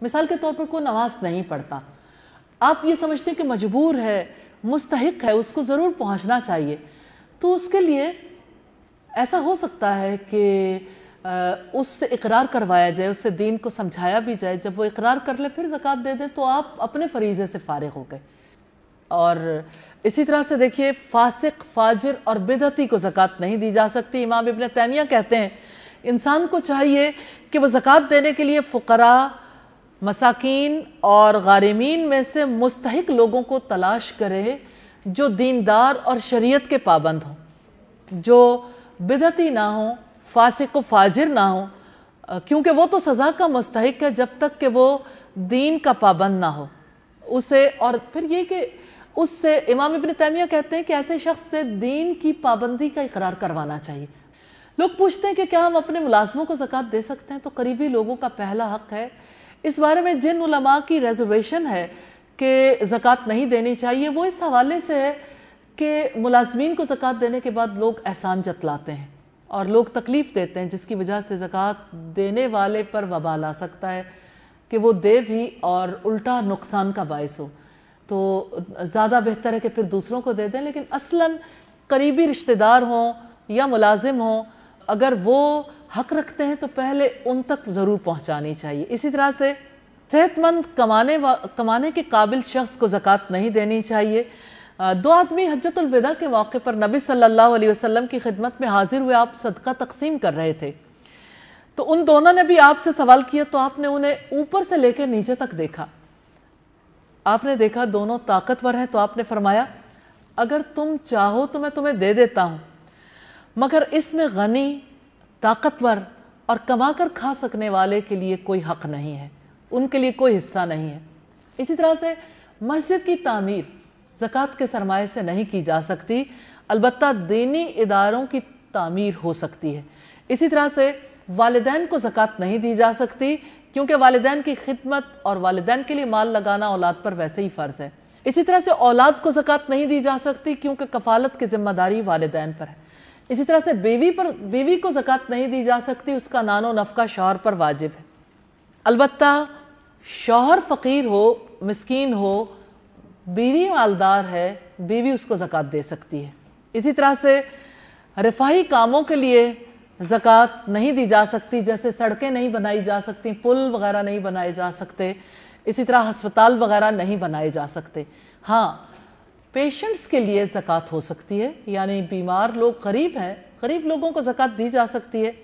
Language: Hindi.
मिसाल के तौर पर कोई नमाज़ नहीं पढ़ता। आप ये समझते कि मजबूर है मुस्तक है, उसको ज़रूर पहुँचना चाहिए। तो उसके लिए ऐसा हो सकता है कि उससे इकरार करवाया जाए, उससे दीन को समझाया भी जाए। जब वो इकरार कर ले, फिर ज़क़़त दे दें तो आप अपने फरीज़े से फ़ारग हो गए। और इसी तरह से देखिए, फासिक, फाजिर और बिदती को ज़क़़त नहीं दी जा सकती। इमाम इबन तैमिया कहते हैं, इंसान को चाहिए कि वो ज़क़़त देने के लिए फ़ुकरा मसाकिन और गारमीन में से मुस्तक लोगों को तलाश करे जो दीनदार और शरीयत के पाबंद हों, जो बिदती ना हो, फासिक व फाजिर ना हो। क्योंकि वो तो सज़ा का मुस्तक है जब तक कि वो दीन का पाबंद ना हो। उसे और फिर ये कि उससे इमाम इबन तैमिया कहते हैं कि ऐसे शख्स से दीन की पाबंदी का इकरार करवाना चाहिए। लोग पूछते हैं कि क्या हम अपने मुलाजमों को ज़क़़त दे सकते हैं? तो करीबी लोगों का पहला हक है इस बारे में जिन उलमा की रेजर्वेशन है कि ज़क़़त नहीं देनी चाहिए, वो इस हवाले से है कि मुलाजमीन को ज़क़़त देने के बाद लोग एहसान जतलाते हैं और लोग तकलीफ़ देते हैं, जिसकी वजह से ज़क़़त देने वाले पर वबाल आ सकता है कि वो दे भी और उल्टा नुकसान का बायस हो। तो ज़्यादा बेहतर है कि फिर दूसरों को दे दें, लेकिन असलन करीबी रिश्तेदार हों या मुलाजिम हों, अगर वो हक रखते हैं तो पहले उन तक ज़रूर पहुंचानी चाहिए। इसी तरह से सेहतमंद कमाने कमाने के काबिल शख्स को ज़क़़त नहीं देनी चाहिए। दो आदमी हजतुलविदा के मौके पर नबी सल्लल्लाहु अलैहि वसल्लम की खिदमत में हाजिर हुए आप सदका तकसीम कर रहे थे। तो उन दोनों ने भी आपसे सवाल किया तो आपने उन्हें ऊपर से लेकर नीचे तक देखा। आपने देखा दोनों ताकतवर हैं तो आपने फरमाया, अगर तुम चाहो तो मैं तुम्हें दे देता हूँ, मगर इसमें गनी ताकतवर और कमा कर खा सकने वाले के लिए कोई हक नहीं है। उनके लिए कोई हिस्सा नहीं है। इसी तरह से मस्जिद की तामीर ज़क़़त के सरमाए से नहीं की जा सकती अलबत् दीनी इदारों की तामीर हो सकती है। इसी तरह से वालदेन को ज़क़़त नहीं दी जा सकती, क्योंकि वालदेन की खिदमत और वालदेन के लिए माल लगाना औलाद पर वैसे ही फ़र्ज़ है। इसी तरह से औलाद को ज़क़़त नहीं दी जा सकती, क्योंकि कफालत की ज़िम्मेदारी वालदेन पर है। इसी तरह से बीवी पर, बीवी को ज़क़़त नहीं दी जा सकती, उसका नानो नफ़का शौहर पर वाजिब है। अलबत् शौहर फ़कीर हो, मस्किन हो, बीवी मालदार है, बीवी उसको ज़क़़त दे सकती है। इसी तरह से रफाही कामों के लिए ज़क़़त नहीं दी जा सकती, जैसे सड़कें नहीं बनाई जा सकती, पुल वगैरह नहीं बनाए जा सकते, इसी तरह हस्पताल वगैरह नहीं बनाए जा सकते। हाँ पेशेंट्स के लिए ज़क़़त हो सकती है, यानी बीमार लोग गरीब हैं, गरीब लोगों को ज़क़़त दी जा सकती है।